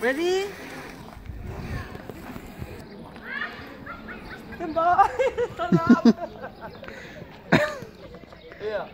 Ready? Stand yeah.